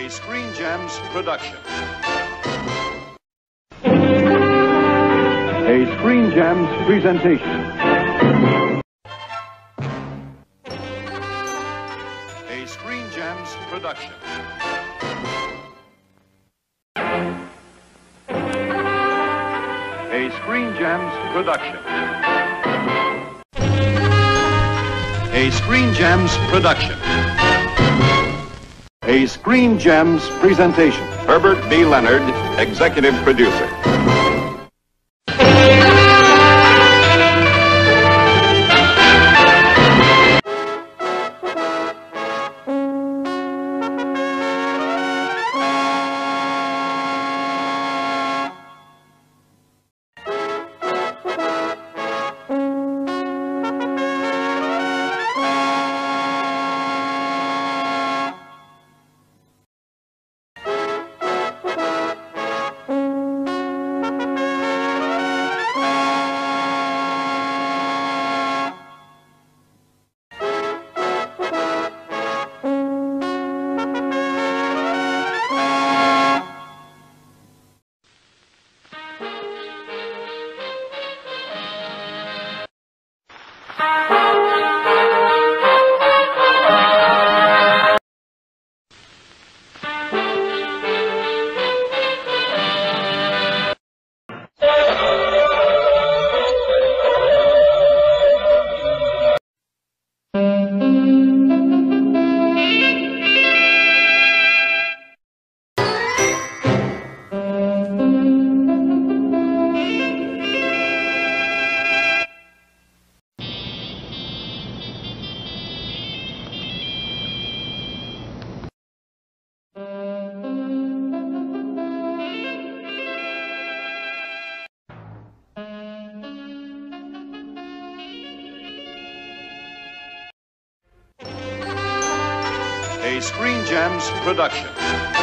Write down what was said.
A Screen Gems production. A Screen Gems presentation. A Screen Gems production. A Screen Gems production. A Screen Gems production. A Screen Gems presentation. Herbert B. Leonard, executive producer. A Screen Gems production.